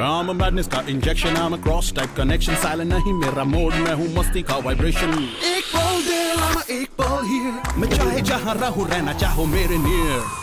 Ram madness का injection आम cross type connection silent नहीं मेरा मोड में हूँ मस्ती का वाइब्रेशन एक पल दे एक पल हियर मैं चाहे जहाँ रहूँ, रहना चाहो मेरे नियर